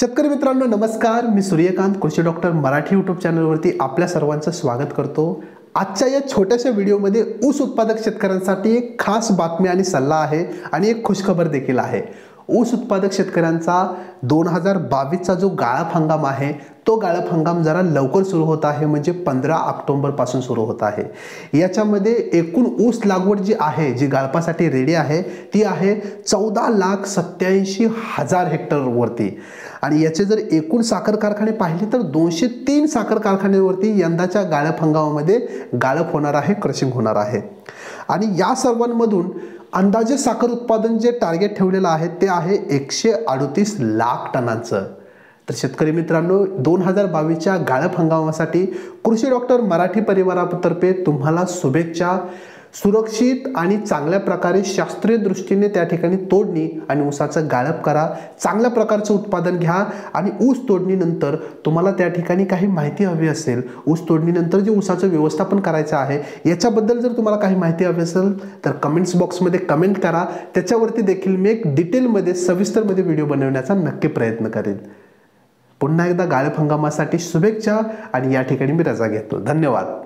शेतकरी मित्रांनो नमस्कार. मी सूर्यकांत कृषी डॉक्टर मराठी यूट्यूब चॅनलवरती आपल्या सर्वांचं स्वागत करतो. आजच्या या छोट्याशा व्हिडिओमध्ये ऊस उत्पादक शेतकऱ्यांसाठी एक खास बातमी आणि सल्ला आहे आणि एक खुशखबर देखील आहे. ऊस उत्पादक शेतकऱ्यांचा दोन हजार बावीसचा जो गाळप हंगाम आहे तो गाळप हंगाम जरा लवकर सुरू होत आहे म्हणजे पंधरा ऑक्टोंबरपासून सुरू होत आहे. याच्यामध्ये एकूण ऊस लागवड जी आहे जी गाळपासाठी रेडी आहे ती आहे चौदा लाख सत्याऐंशी हजार हेक्टरवरती आणि याचे जर एकूण साखर कारखाने पाहिले तर दोनशे तीन साखर कारखान्यावरती यंदाच्या गाळप हंगामामध्ये गाळप होणार आहे क्रशिंग होणार आहे. आणि या सर्वांमधून अंदाजे साखर उत्पादन जे टार्गेट ठेवलेलं आहे ते आहे एकशे अडतीस लाख टनांचं. तर शेतकरी मित्रांनो दोन हजार बावीसच्या गाळप हंगामासाठी कृषी डॉक्टर मराठी परिवारातर्फे तुम्हाला शुभेच्छा. सुरक्षित आणि चांगल्या प्रकारे शास्त्रीय दृष्टीने त्या ठिकाणी तोडणी आणि ऊसाचं गाळप करा. चांगल्या प्रकारचं उत्पादन घ्या आणि ऊस तोडणीनंतर तुम्हाला त्या ठिकाणी काही माहिती हवी असेल. ऊस तोडणीनंतर जे ऊसाचं व्यवस्थापन करायचं आहे याच्याबद्दल जर तुम्हाला काही माहिती हवी असेल तर कमेंट्स बॉक्समध्ये कमेंट करा. त्याच्यावरती देखील मी एक डिटेलमध्ये सविस्तरमध्ये व्हिडिओ बनवण्याचा नक्की प्रयत्न करेन. पुन्हा एकदा गाळप हंगामासाठी शुभेच्छा आणि या ठिकाणी मी रजा घेतो. धन्यवाद.